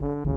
Bye.